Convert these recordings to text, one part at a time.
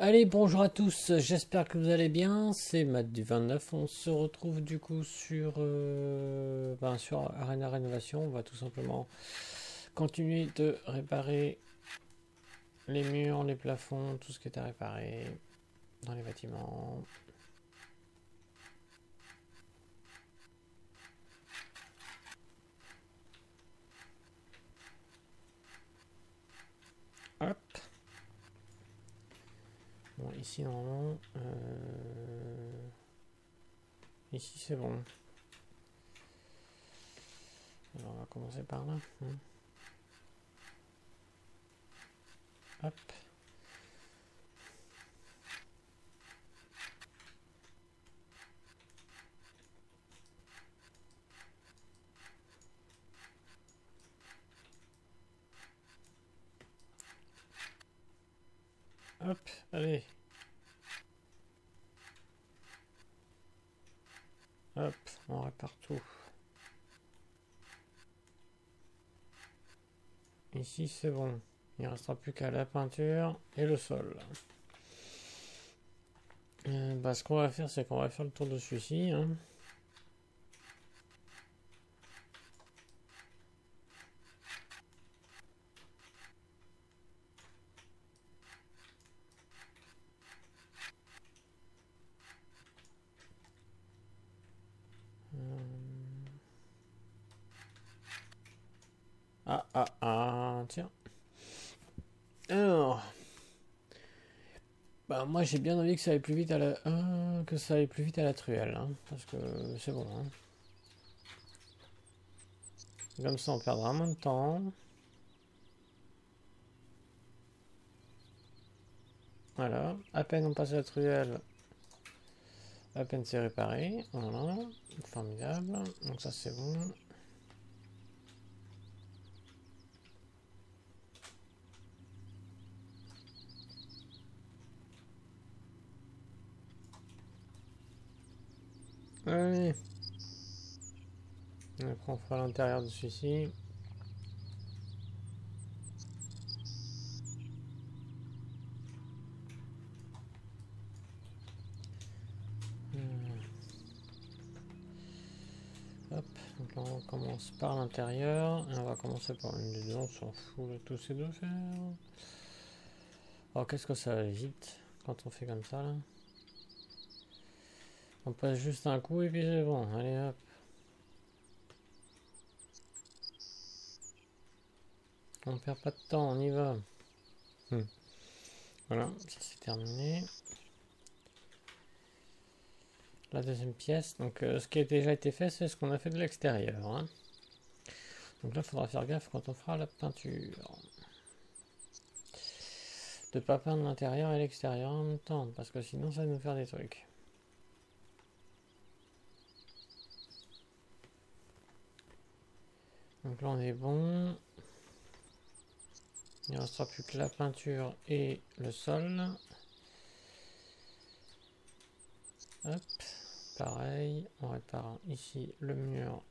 Allez, bonjour à tous, j'espère que vous allez bien, c'est Matt du 29, on se retrouve du coup sur, euh, ben, sur Arena Rénovation, on va tout simplement continuer de réparer les murs, les plafonds, tout ce qui est à réparer dans les bâtiments. Hop. Bon, ici, normalement... Euh... Ici, c'est bon. Alors, on va commencer par là. Hein. Hop. Hop, allez. Hop, on répare tout. Ici, c'est bon. Il restera plus qu'à la peinture et le sol. Euh, bah, ce qu'on va faire, c'est qu'on va faire le tour de celui-ci. Hein. Ah, ah, ah, tiens. Alors. Bah, moi, j'ai bien envie que ça aille plus vite à la, euh, que ça aille plus vite à la truelle, hein, parce que c'est bon. Hein. Comme ça, on perdra moins de temps. Voilà. À peine on passe à la truelle, à peine c'est réparé. Voilà. Formidable. Donc ça, c'est bon. Allez. Après on fera l'intérieur de celui-ci. Hmm. Hop, on commence par l'intérieur et on va commencer par une des deux, on s'en fout de tous ces deux faire. Alors qu'est-ce que ça va vite quand on fait comme ça là? On passe juste un coup et puis c'est bon. Allez hop. On perd pas de temps, on y va. Hmm. Voilà, ça c'est terminé. La deuxième pièce, donc euh, ce qui a déjà été fait, c'est ce qu'on a fait de l'extérieur. Hein. Donc là, il faudra faire gaffe quand on fera la peinture. De pas peindre l'intérieur et l'extérieur en même temps, parce que sinon ça va nous faire des trucs. On est bon. Il ne restera plus que la peinture et le sol. Pareil, on répare ici le mur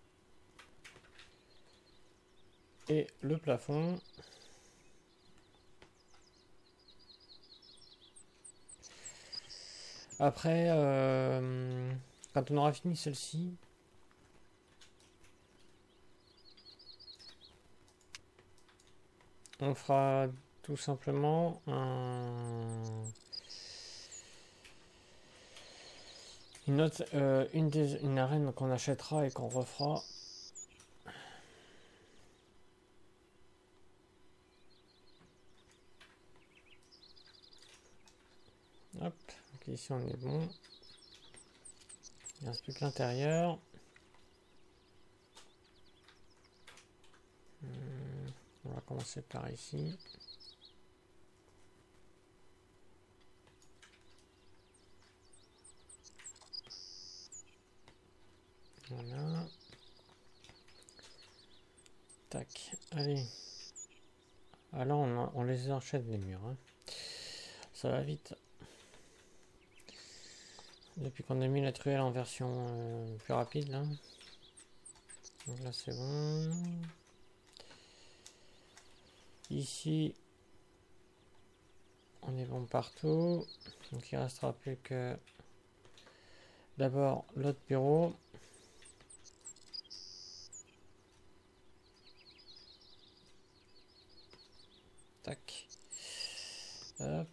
et le plafond. Après, euh, quand on aura fini celle-ci, on fera tout simplement une autre euh, une des une arène qu'on achètera et qu'on refera. Hop ici on est bon. Il ne reste plus que l'intérieur On va commencer par ici. Voilà. Tac. Allez. Alors ah, on, les enchaîne les murs. Hein. Ça va vite. Depuis qu'on a mis la truelle en version euh, plus rapide là. Donc là c'est bon. Ici, on est bon partout. Donc il restera plus que d'abord l'autre bureau. Tac. Hop.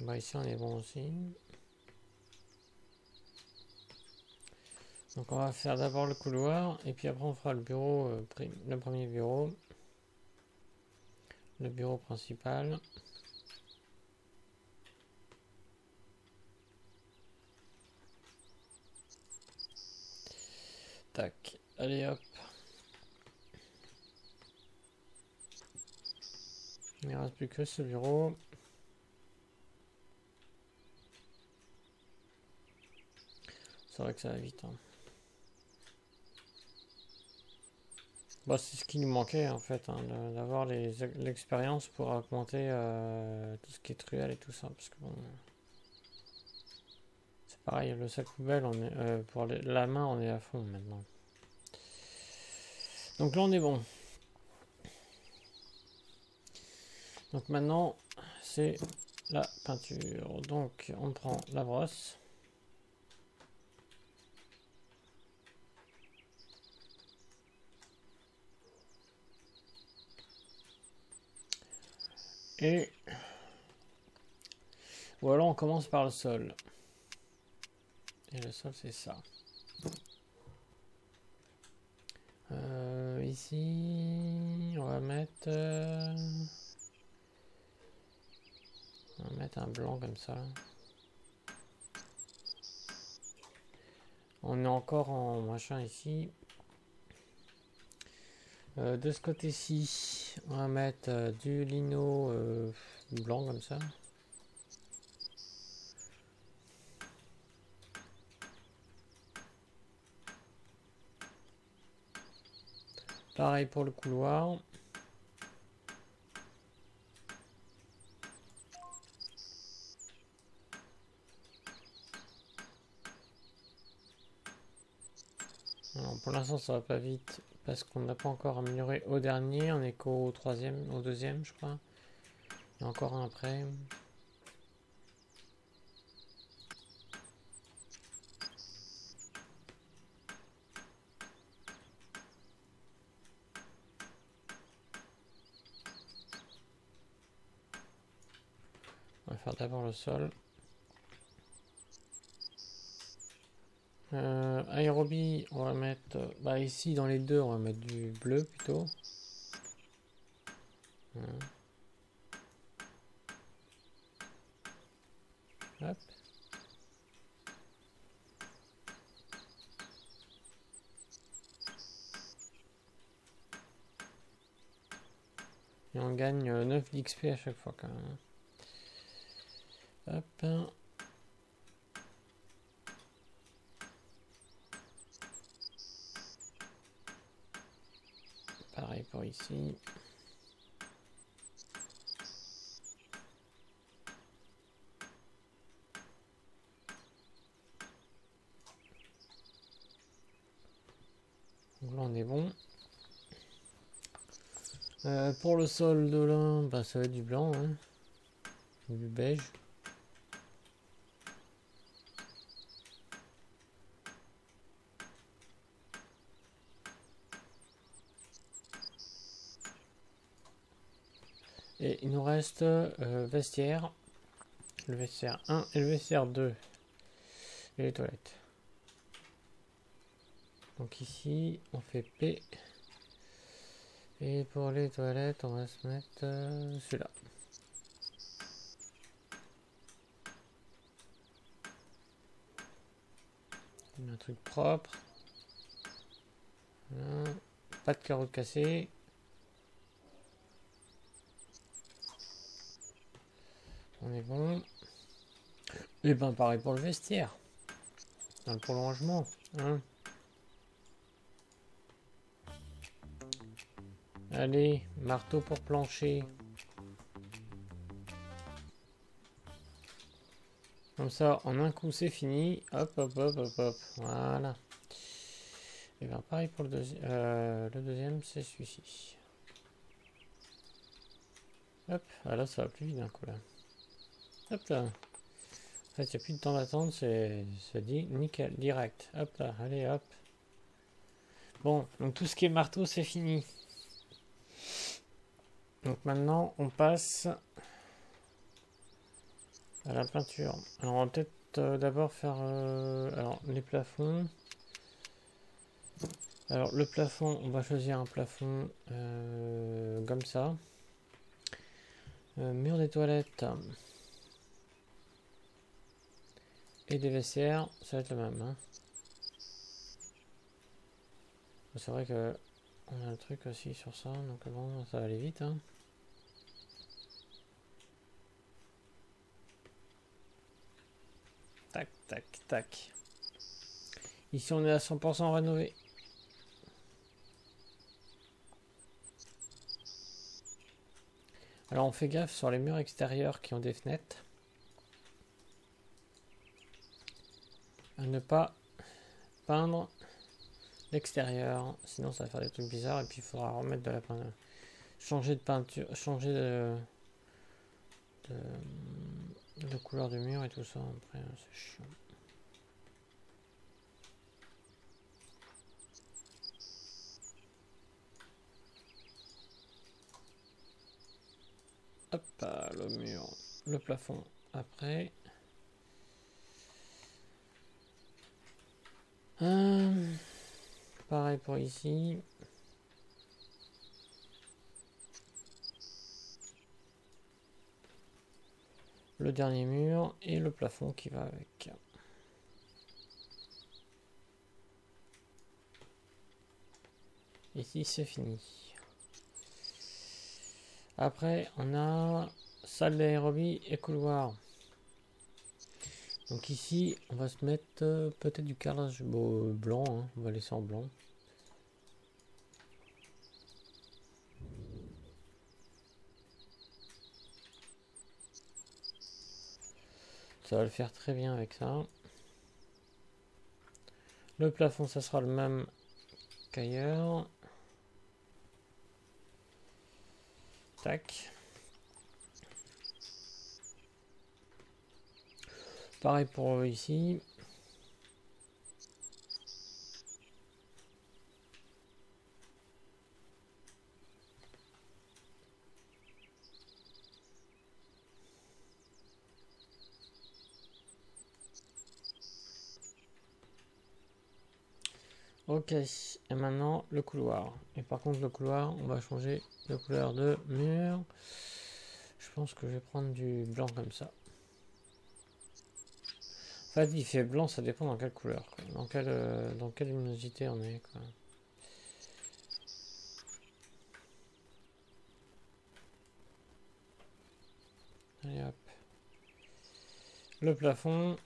Bah ici on est bon aussi. Donc on va faire d'abord le couloir et puis après on fera le bureau, euh, le premier bureau, le bureau principal. Tac, allez hop. Il ne reste plus que ce bureau. C'est vrai que ça va vite. Hein. Bah, c'est ce qui nous manquait en fait, hein, d'avoir l'expérience pour augmenter euh, tout ce qui est truelle et tout ça. Parce que bon, c'est pareil, le sac poubelle, on est, euh, pour la main, on est à fond maintenant. Donc là, on est bon. Donc maintenant, c'est la peinture. Donc on prend la brosse. Et voilà, on commence par le sol. Et le sol, c'est ça. Euh, ici, on va mettre... Euh, on va mettre un blanc comme ça. On est encore en machin ici. Euh, de ce côté-ci, on va mettre euh, du lino euh, blanc comme ça. Pareil pour le couloir. pour l'instant ça va pas vite parce qu'on n'a pas encore amélioré au dernier, on est qu'au troisième, au deuxième je crois. Il y a encore un après. On va faire d'abord le sol. Euh, on va mettre... Bah ici, dans les deux, on va mettre du bleu plutôt. Hop. Et on gagne 9 d'XP à chaque fois quand même. Hop. Par ici. Donc là on est bon. Euh, pour le sol de là, bah, ça va être du blanc, hein. du beige. Et il nous reste euh, vestiaire, le vestiaire 1 et le vestiaire 2. Et les toilettes. Donc ici, on fait P. Et pour les toilettes, on va se mettre euh, celui-là. Un truc propre. Pas de carreaux cassés. Bon. Et ben pareil pour le vestiaire. Dans le prolongement. Hein. Allez, marteau pour plancher. Comme ça, en un coup, c'est fini. Hop, hop, hop, hop, hop. Voilà. Et bien pareil pour le deuxième. Euh, le deuxième, c'est celui-ci. Hop, ah là ça va plus vite d'un coup là. Hop là. En fait, il n'y a plus de temps d'attente, c'est dit nickel, direct. Hop là, allez hop. Bon, donc tout ce qui est marteau, c'est fini. Donc maintenant, on passe à la peinture. Alors, on va peut-être euh, d'abord faire euh, alors, les plafonds. Alors, le plafond, on va choisir un plafond euh, comme ça. mur des toilettes et des vestiaires, ça va être le même. Hein. C'est vrai que on a un truc aussi sur ça, donc bon, ça va aller vite. Hein. Tac, tac, tac. Ici, on est à 100% rénové. Alors, on fait gaffe sur les murs extérieurs qui ont des fenêtres. Ne pas peindre l'extérieur, sinon ça va faire des trucs bizarres et puis il faudra remettre de la peinture, changer de peinture, changer de, couleur de mur et tout ça. Après, c'est chiant. Hop, le mur, le plafond. Après. Euh, Pareil pour ici. Le dernier mur et le plafond qui va avec. Ici c'est fini. Après on a salle d'aérobie et couloir. Donc ici, on va se mettre euh, peut-être du carrelage blanc, hein. on va laisser en blanc. Ça va le faire très bien avec ça. Le plafond, ça sera le même qu'ailleurs. Tac. Pareil pour ici. Ok, et maintenant le couloir. Et par contre le couloir, on va changer de couleur de mur. Je pense que je vais prendre du blanc comme ça. En fait, il fait blanc, ça dépend dans quelle couleur, Dans, quelle, euh, dans quelle luminosité on est. Le plafond.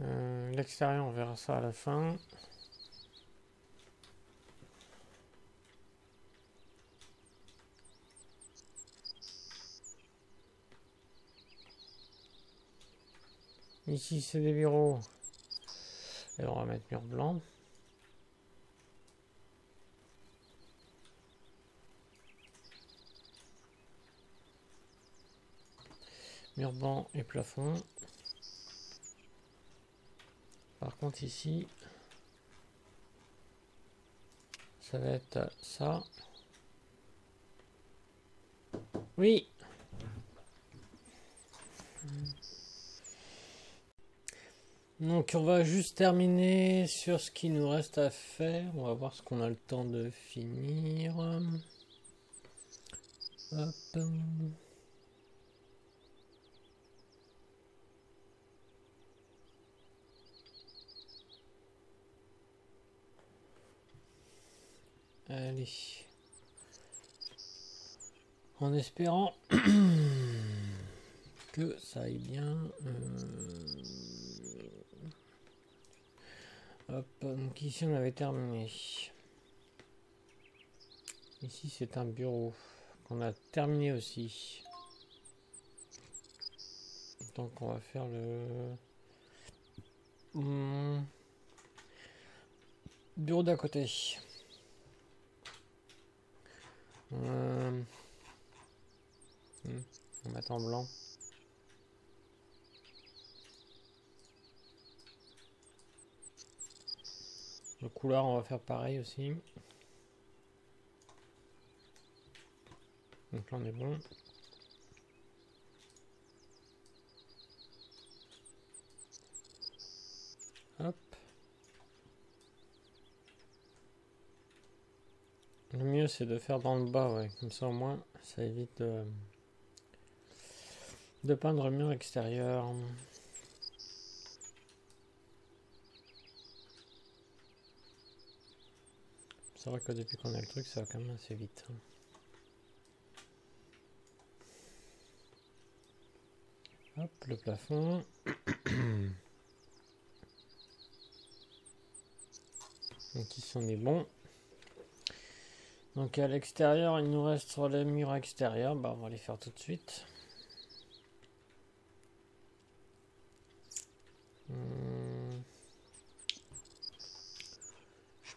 Euh, l'extérieur, on verra ça à la fin. Ici, c'est des bureaux. Et on va mettre mur blanc. Mur blanc et plafond. Par contre, ici, ça va être ça. Oui. Donc on va juste terminer sur ce qui nous reste à faire. On va voir ce qu'on a le temps de finir. Allez. En espérant que ça aille bien. Euh, Hop, donc ici on avait terminé. Ici c'est un bureau qu'on a terminé aussi. Donc on va faire le hmm. bureau d'à côté. Euh, hmm. On va en blanc. Le couleur, on va faire pareil aussi. Donc là, on est bon. Hop. Le mieux, c'est de faire dans le bas, ouais. Comme ça, au moins, ça évite de, de peindre le mur extérieur. C'est vrai que depuis qu'on a le truc, ça va quand même assez vite. Hein. Hop, le plafond. Donc ici on est bon. Donc à l'extérieur, il nous reste les murs extérieurs. Bah, on va les faire tout de suite.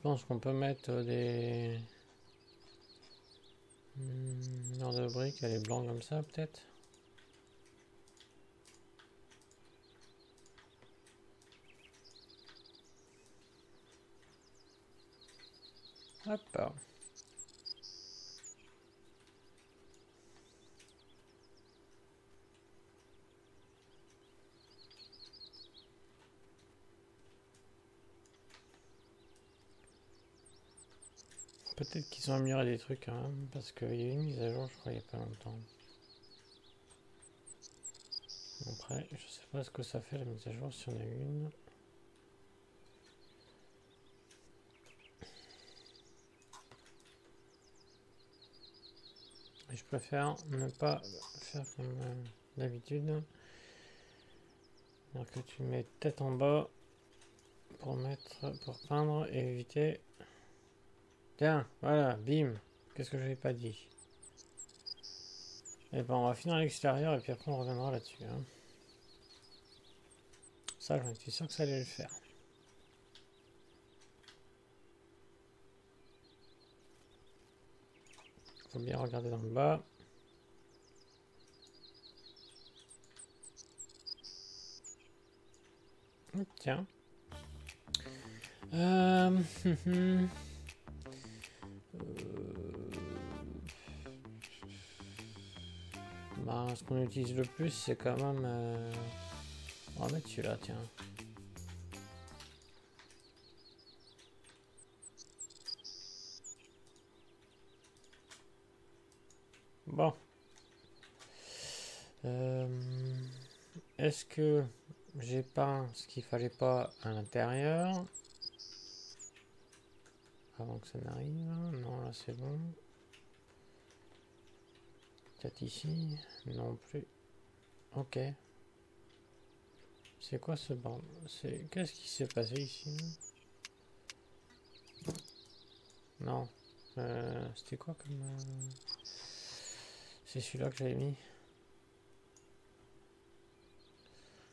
Pense qu'on peut mettre des murs de briques, elle est blanc comme ça peut-être. Hop. Peut-être qu'ils ont amélioré des trucs, hein, parce qu'il y a eu une mise à jour, je crois, il n'y a pas longtemps. Après, je sais pas ce que ça fait la mise à jour, si on a une. je préfère ne pas faire comme euh, d'habitude. Que tu mets tête en bas pour mettre pour peindre et éviter. Tiens, voilà, bim. Qu'est-ce que je n'ai pas dit? Eh ben on va finir à l'extérieur et puis après on reviendra là-dessus. Hein. Ça, j'en suis sûr que ça allait le faire. bien regarder dans le bas. Tiens. Euh, bah, ce qu'on utilise le plus, c'est quand même... Euh, on va mettre celui-là, tiens. Bon. Euh, est-ce que j'ai peint ce qu'il fallait pas à l'intérieur? Avant que ça n'arrive. Non, là c'est bon. Peut-être ici Non plus. Ok. C'est quoi ce banc C'est Qu'est-ce qui s'est passé ici? Non. Euh, c'était quoi comme... Euh, c'est celui-là que j'avais mis.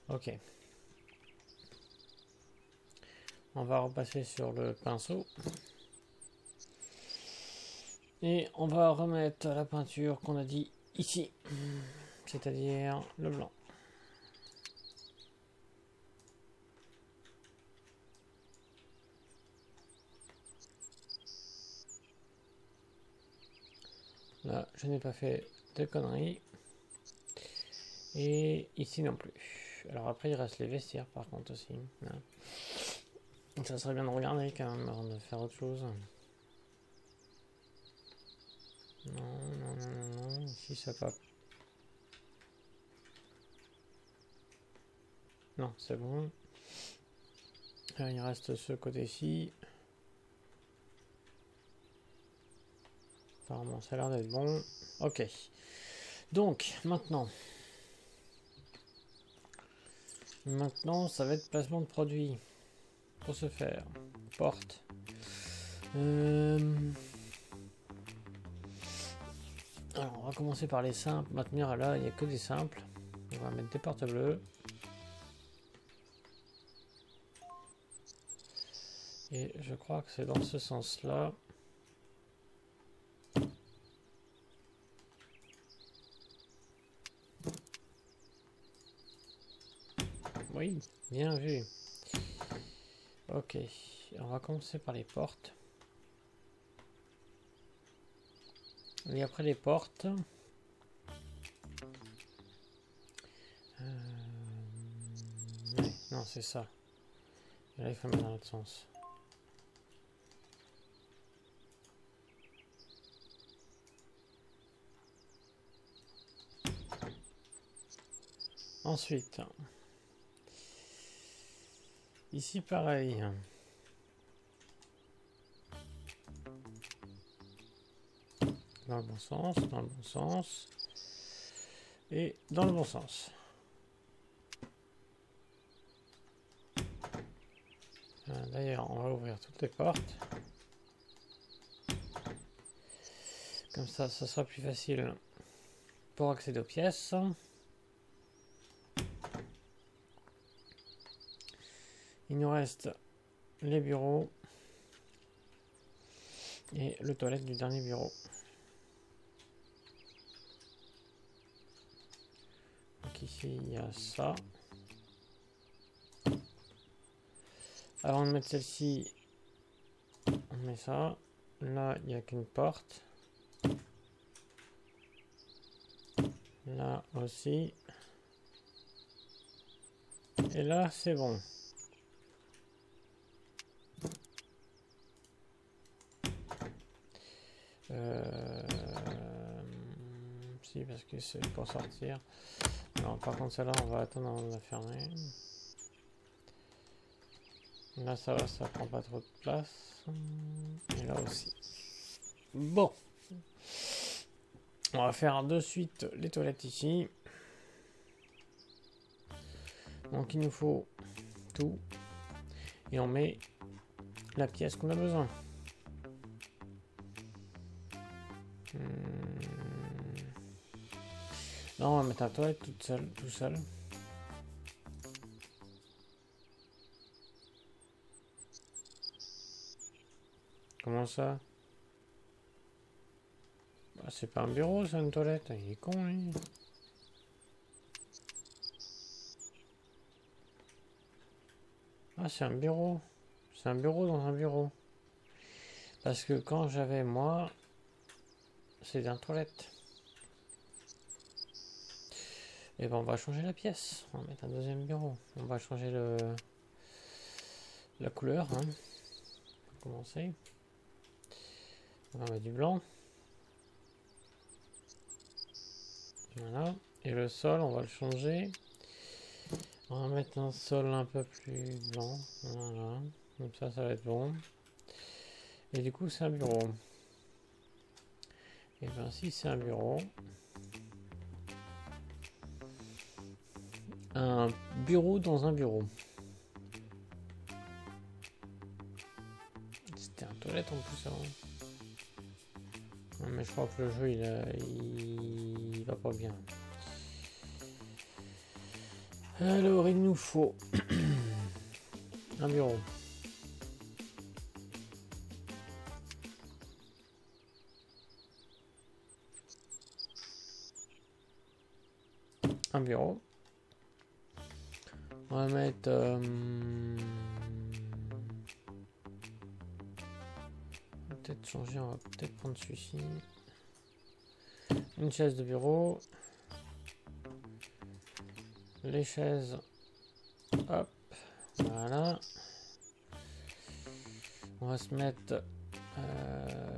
Ok. On va repasser sur le pinceau. Et on va remettre la peinture qu'on a dit ici. C'est-à-dire le blanc. Là, je n'ai pas fait de conneries. Et ici non plus. Alors après, il reste les vestiaires par contre aussi. Ça serait bien de regarder quand même avant de faire autre chose. Non, non, ça pas. Non, c'est bon. il reste ce côté-ci. Apparemment, ça a l'air d'être bon. Ok. Donc, maintenant. Maintenant, ça va être placement de produit. Pour ce faire. Porte. Euh, alors, on va commencer par les simples. Maintenir là, il n'y a que des simples. on va mettre des portes bleues. Et je crois que c'est dans ce sens-là. Oui, bien vu. Ok, on va commencer par les portes. Et après les portes... Euh, non, c'est ça. là, il faut mettre dans l'autre sens. Ensuite, ici pareil. Dans le bon sens, dans le bon sens. Et dans le bon sens. D'ailleurs, on va ouvrir toutes les portes. Comme ça, ça sera plus facile pour accéder aux pièces. Il nous reste les bureaux et le toilette du dernier bureau. Donc ici il y a ça. Avant de mettre celle-ci, on met ça. Là il n'y a qu'une porte. Là aussi. Et là c'est bon. Euh, si, parce que c'est pour sortir. Par contre, celle-là, on va attendre avant de la fermer. Là, ça va, ça prend pas trop de place. Et là aussi. Bon. On va faire de suite les toilettes ici. Donc, il nous faut tout. Et on met la pièce qu'on a besoin. Hmm. On va mettre la toilette toute seule, tout seul. Comment ça? Bah, C'est pas un bureau, c'est une toilette. Il est con, lui. Ah, c'est un bureau. C'est un bureau dans un bureau. Parce que quand j'avais moi c'est un toilette. Et ben on va changer la pièce. On va mettre un deuxième bureau. On va changer le la couleur. Hein. On va commencer. On va mettre du blanc. Voilà. Et le sol, on va le changer. On va mettre un sol un peu plus blanc. Voilà. Comme ça, ça va être bon. Et du coup, c'est un bureau. Et bien si c'est un bureau, un bureau dans un bureau. C'était un toilette en plus avant. mais je crois que le jeu il, va pas bien. Alors il nous faut un bureau. un bureau. On va mettre... Euh, peut-être changer, on va peut-être prendre celui-ci. Une chaise de bureau. Les chaises. Hop. Voilà. On va se mettre... Euh,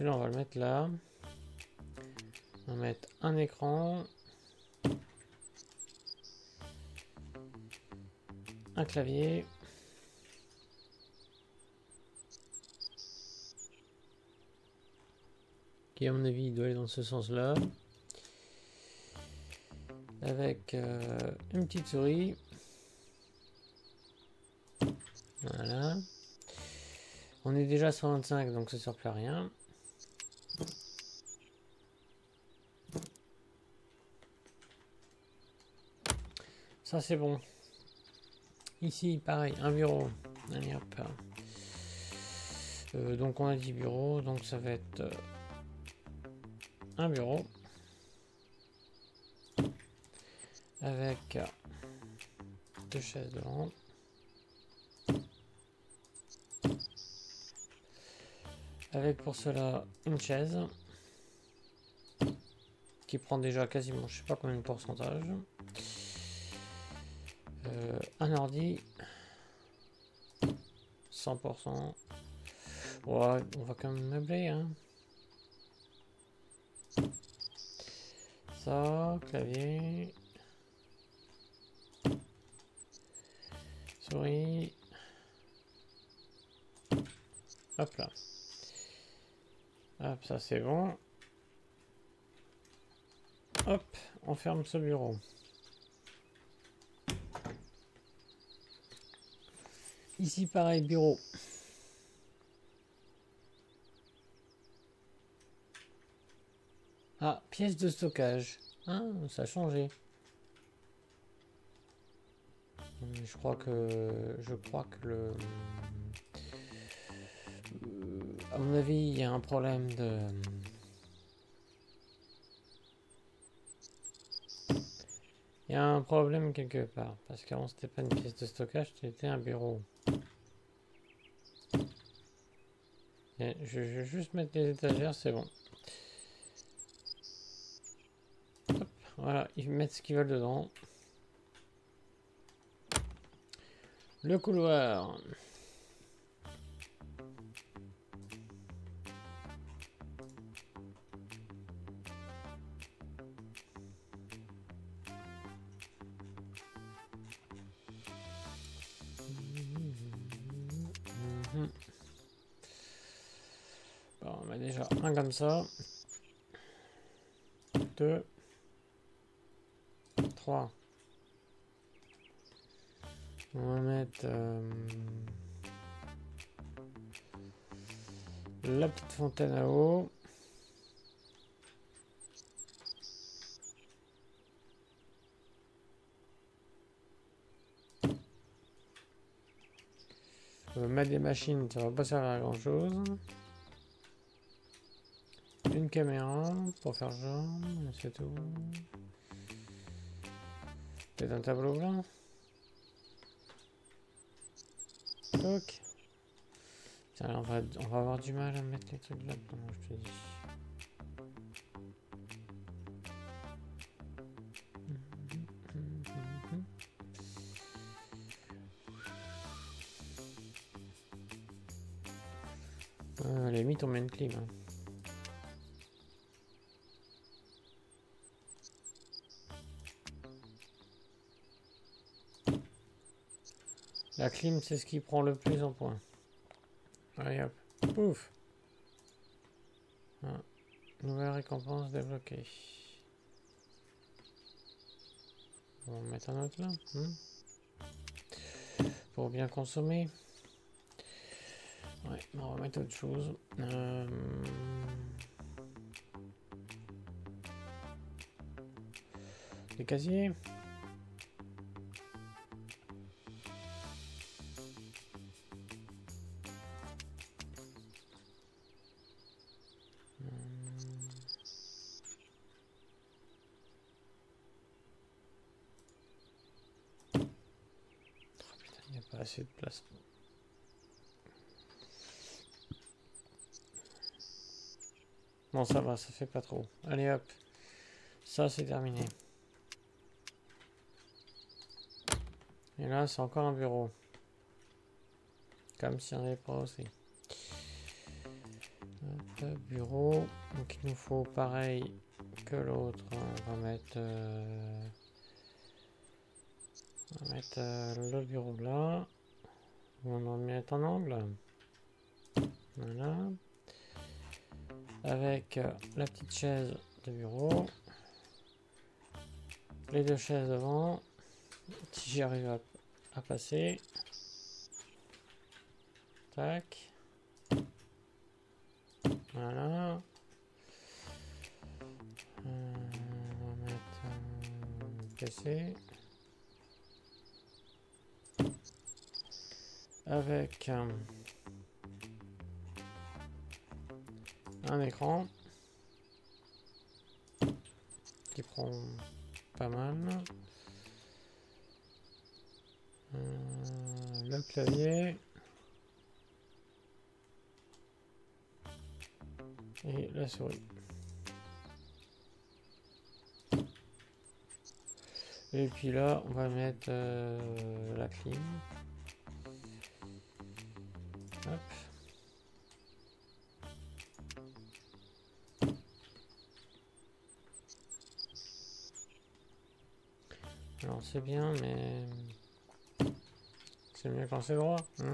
Celui-là, on va le mettre là. On va mettre un écran. Un clavier. Qui, à mon avis, doit aller dans ce sens-là. Avec euh, une petite souris. Voilà. On est déjà sur 25, donc ça ne sert plus à rien. Ça c'est bon. Ici, pareil, un bureau. Euh, donc on a 10 bureaux, donc ça va être euh, un bureau avec deux chaises devant. Avec pour cela une chaise qui prend déjà quasiment je sais pas combien de pourcentage. Un ordi 100% Ouais, on va quand même meubler, hein. Ça, clavier. Souris. Hop là. Hop, ça c'est bon. Hop, on ferme ce bureau. Ici pareil, bureau. Ah, pièce de stockage. Ah, ça a changé. Je crois que je crois que le euh, à mon avis, il y a un problème de Il y a un problème quelque part parce qu'avant c'était pas une pièce de stockage, c'était un bureau. je vais juste mettre les étagères, c'est bon. Voilà, ils mettent ce qu'ils veulent dedans. Le couloir. Bon, on met déjà un comme ça. Deux. 3. On va mettre euh, la petite fontaine à eau. Va mettre des machines, ça va pas servir à grand chose. Une caméra pour faire genre, c'est tout. C'est un tableau blanc. Tiens, on va, on va avoir du mal à mettre les trucs là-dedans, je te dis. Euh, les mythes, on met une clim. Hein. La clim, c'est ce qui prend le plus en point. Allez hop, pouf. Ah. Nouvelle récompense débloquée. On va mettre un autre là. Hmm. Pour bien consommer. Ouais, on va mettre autre chose. Euh... Des casiers. Bon, ça va, ça fait pas trop. Allez hop, ça c'est terminé. Et là, c'est encore un bureau. Comme si on n'avait pas aussi. bureau. Donc il nous faut pareil que l'autre. On va mettre... Euh, on va mettre euh, le bureau là. On va mettre en angle. Voilà. Avec euh, la petite chaise de bureau. Les deux chaises devant. Si j'y arrive à, passer. tac. Voilà. Euh, on va mettre un PC. Avec euh, un écran qui prend pas mal. Euh, le clavier. Et la souris. Et puis là, on va mettre euh, la clim. C'est bien, mais c'est mieux quand c'est droit. Hein.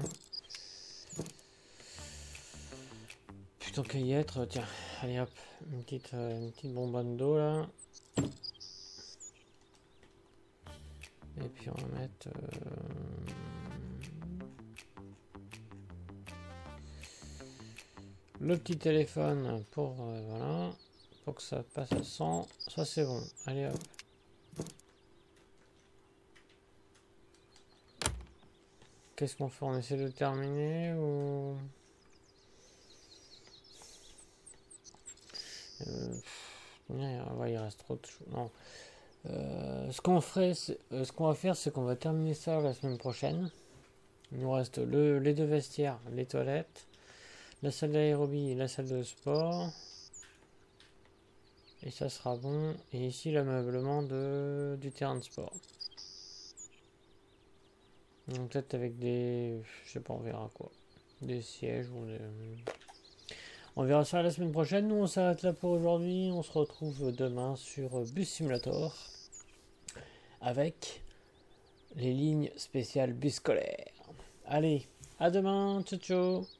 Plutôt qu'à y être, tiens, allez hop, une petite, euh, une petite bonbonne d'eau là. Et puis on va mettre... euh, le petit téléphone pour... euh, voilà. Pour que ça passe à 100. Ça c'est bon. Allez hop. Qu'est-ce qu'on fait On essaie de terminer ou... Euh, il reste trop de choses. Non. Euh, ce qu'on ferait, euh, ce qu'on va faire, c'est qu'on va terminer ça la semaine prochaine. Il nous reste le, les deux vestiaires, les toilettes, la salle d'aérobie et la salle de sport. Et ça sera bon. Et ici, l'ameublement du terrain de sport. Peut-être avec des... Je sais pas, on verra quoi. Des sièges ou des... On verra ça la semaine prochaine. Nous, on s'arrête là pour aujourd'hui. On se retrouve demain sur Bus Simulator avec les lignes spéciales bus scolaires. Allez, à demain. Ciao, ciao.